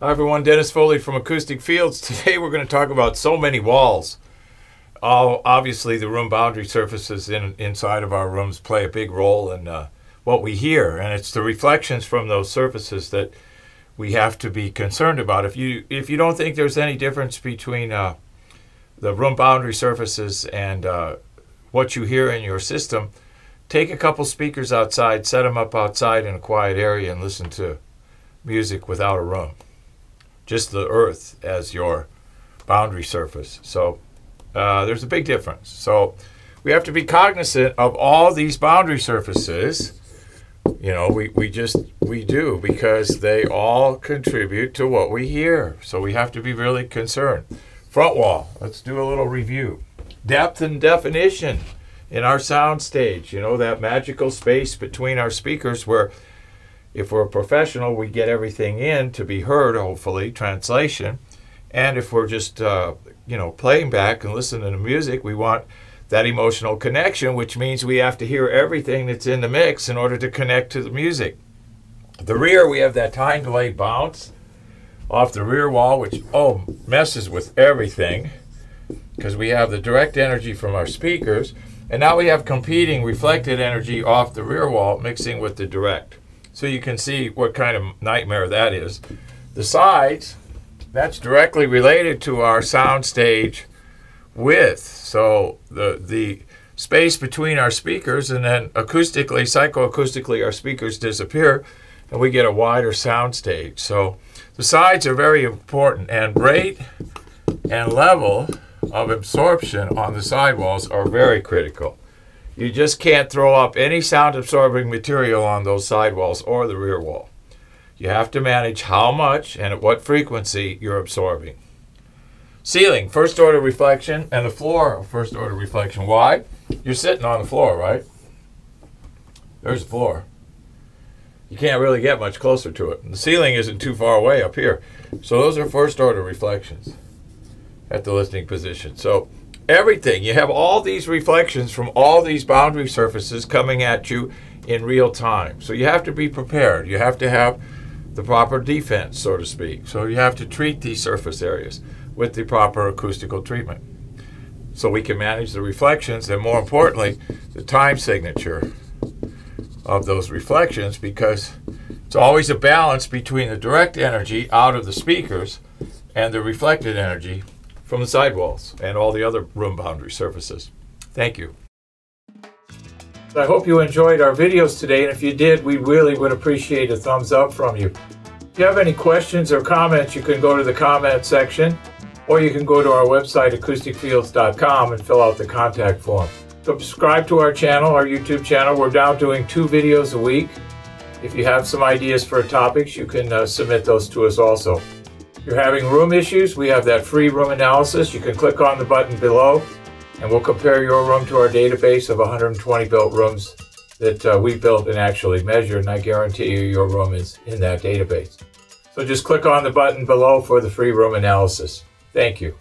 Hi everyone, Dennis Foley from Acoustic Fields. Today we're going to talk about so many walls. All obviously the room boundary surfaces in, inside of our rooms play a big role in uh, what we hear, and it's the reflections from those surfaces that we have to be concerned about. If you if you don't think there's any difference between uh, the room boundary surfaces and uh, what you hear in your system, take a couple speakers outside, set them up outside in a quiet area, and listen to music without a room just the earth as your boundary surface. So uh, there's a big difference. So we have to be cognizant of all these boundary surfaces. You know, we, we just, we do because they all contribute to what we hear. So we have to be really concerned. Front wall, let's do a little review. Depth and definition in our sound stage, you know, that magical space between our speakers where if we're a professional, we get everything in to be heard, hopefully, translation. And if we're just, uh, you know, playing back and listening to music, we want that emotional connection, which means we have to hear everything that's in the mix in order to connect to the music. The rear, we have that time delay bounce off the rear wall, which, oh, messes with everything because we have the direct energy from our speakers. And now we have competing reflected energy off the rear wall mixing with the direct. So you can see what kind of nightmare that is. The sides, that's directly related to our soundstage width. So the, the space between our speakers and then acoustically, psychoacoustically, our speakers disappear and we get a wider soundstage. So the sides are very important and rate and level of absorption on the sidewalls are very critical. You just can't throw up any sound absorbing material on those sidewalls or the rear wall. You have to manage how much and at what frequency you're absorbing. Ceiling, first order reflection, and the floor, first order reflection. Why? You're sitting on the floor, right? There's the floor. You can't really get much closer to it. The ceiling isn't too far away up here. So those are first order reflections at the listening position. So everything. You have all these reflections from all these boundary surfaces coming at you in real time. So you have to be prepared. You have to have the proper defense, so to speak. So you have to treat these surface areas with the proper acoustical treatment. So we can manage the reflections and more importantly, the time signature of those reflections because it's always a balance between the direct energy out of the speakers and the reflected energy from the sidewalls and all the other room boundary surfaces. Thank you. I hope you enjoyed our videos today, and if you did, we really would appreciate a thumbs up from you. If you have any questions or comments, you can go to the comment section, or you can go to our website, acousticfields.com, and fill out the contact form. Subscribe to our channel, our YouTube channel. We're now doing two videos a week. If you have some ideas for topics, you can uh, submit those to us also you're having room issues, we have that free room analysis. You can click on the button below and we'll compare your room to our database of 120 built rooms that uh, we built and actually measured, and I guarantee you your room is in that database. So just click on the button below for the free room analysis. Thank you.